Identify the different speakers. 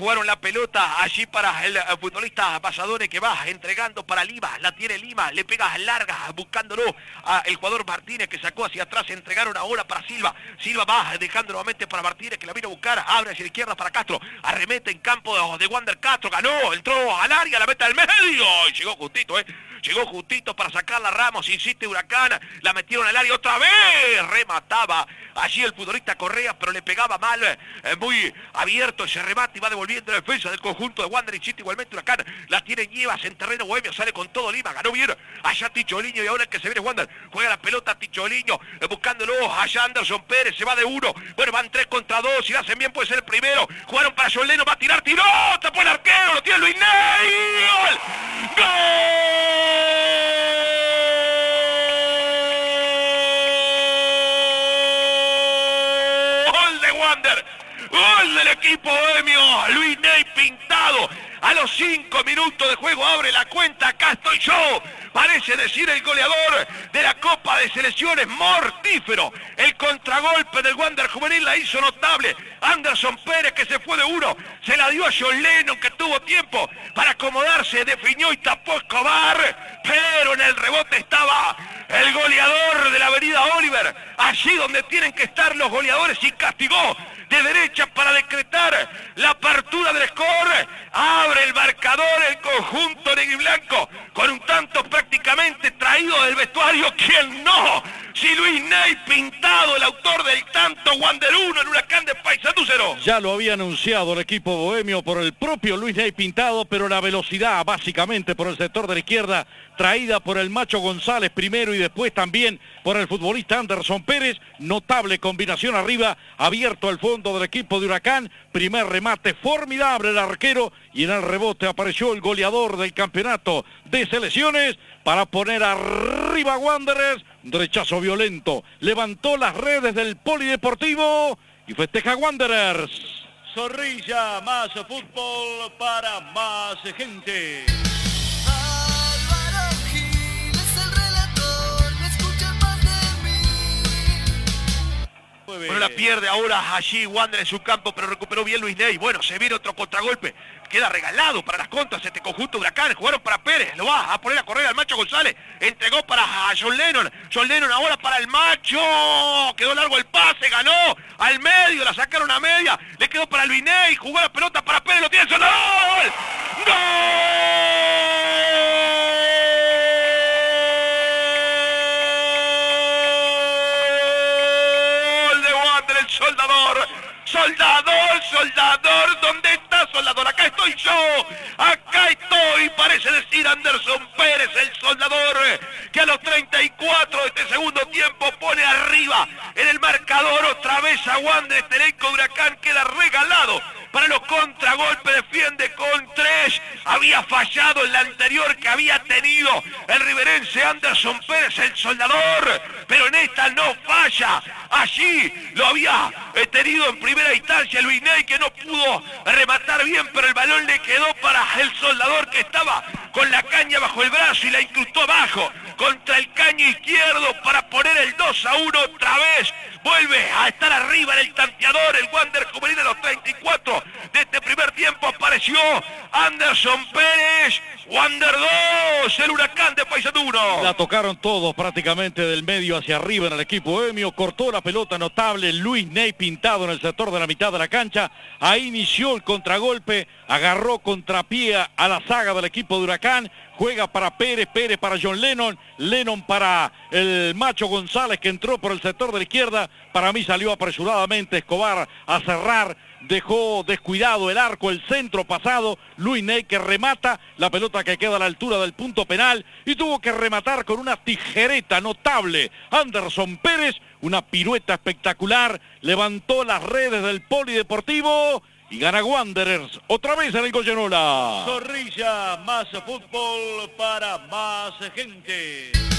Speaker 1: jugaron la pelota allí para el, futbolista Pasadone que va entregando para Lima. La tiene Lima, le pega larga buscándolo a el jugador Martínez que sacó hacia atrás. Entregaron ahora para Silva. Silva va dejando nuevamente para Martínez que la vino a buscar. Abre hacia la izquierda para Castro. Arremete en campo de, Wander Castro. Ganó, entró al área, la meta al medio. Y llegó justito, ¿eh? Llegó justito para sacarla Ramos, insiste Huracán, la metieron al área otra vez, remataba. Allí el futbolista Correa, pero le pegaba mal, eh, muy abierto ese remate y va devolviendo la defensa del conjunto de Wander City, igualmente Huracán, la tiene Nievas en terreno bohemio, sale con todo Lima, ganó bien, allá Ticholino y ahora el que se viene Wander, juega la pelota Ticholino, eh, buscándolo, allá Anderson Pérez, se va de uno, bueno, van tres contra dos, y hacen bien puede ser el primero, jugaron para Soleno, va a tirar, tiró, tapó el arquero, lo tiene Luis Ney, ¡Gol! Gol del equipo bohemio. Luis Ney pintado. A los cinco minutos de juego abre la cuenta. Acá estoy yo. Parece decir el goleador de la Copa de Selecciones. Mortífero. El contragolpe del Wander Juvenil la hizo notable. Anderson Pérez que se fue de uno. Se la dio a John Lennon que tuvo tiempo para acomodarse. Definió y tapó Escobar. Pero en el rebote estaba el goleador de la avenida Oliver. Allí donde tienen que estar los goleadores y castigó de derecha para decretar la apertura del score. Abre el marcador el conjunto blanco con un tanto prácticamente traído del vestuario. ¿Quién no? Si Luis Ney pintado, el autor del tanto Wander 1 en Huracán de Paisandú 0.
Speaker 2: Ya lo había anunciado el equipo bohemio por el propio Luis Ney pintado, pero la velocidad básicamente por el sector de la izquierda traída por el Macho González primero y después también por el futbolista Anderson Pérez. Notable combinación arriba, abierto al fondo del equipo de Huracán. Primer remate formidable el arquero y en el rebote apareció el goleador del campeonato de selecciones para poner arriba Wanderers. Rechazo violento. Levantó las redes del polideportivo y festeja Wanderers.
Speaker 3: Zorrilla, más fútbol para más gente.
Speaker 1: Bueno, la pierde ahora allí Wander en su campo, pero recuperó bien Luis Ney. Bueno, se viene otro contragolpe. Queda regalado para las contras este conjunto huracán. Jugaron para Pérez. Lo va a poner a correr al Macho González. Entregó para John Lennon. John Lennon ahora para el Macho. Quedó largo el pase. Ganó al medio. La sacaron a media. Le quedó para Luis Ney. Jugó la pelota para Pérez. Lo tiene el ¡Gol! soldador. Soldador, soldador, ¿dónde está soldador? Acá estoy yo, acá estoy, parece decir Anderson Pérez, el soldador, que a los 34 de este segundo tiempo pone arriba en el marcador otra vez a Wander, este elenco Huracán queda regalado para los contragolpes, defiende con tres, había fallado en la anterior que había tenido el riverense Anderson Pérez, el soldador, pero en esta no falla, allí lo había tenido en primera instancia Luis Ney que no pudo rematar bien, pero el balón le quedó para el soldador que estaba con la caña bajo el brazo y la incrustó abajo contra el caño izquierdo para poner el 2 a 1 otra vez. Vuelve a estar arriba en el tanteador, el Wander juvenil de los 34 de este primer tiempo apareció Anderson Pérez. Wander 2, el huracán de Paisandú
Speaker 2: La tocaron todos prácticamente del medio hacia arriba en el equipo Emio. Cortó la pelota notable Luis Ney pintado en el sector de la mitad de la cancha. Ahí inició el contragolpe. Agarró contrapié a la saga del equipo de Huracán juega para Pérez, Pérez para John Lennon, Lennon para el Macho González que entró por el sector de la izquierda, para mí salió apresuradamente Escobar a cerrar, dejó descuidado el arco, el centro pasado, Luis Ney que remata, la pelota que queda a la altura del punto penal y tuvo que rematar con una tijereta notable. Anderson Pérez, una pirueta espectacular, levantó las redes del polideportivo y gana Wanderers otra vez en el Goyenola.
Speaker 3: Zorrilla, más fútbol para más gente.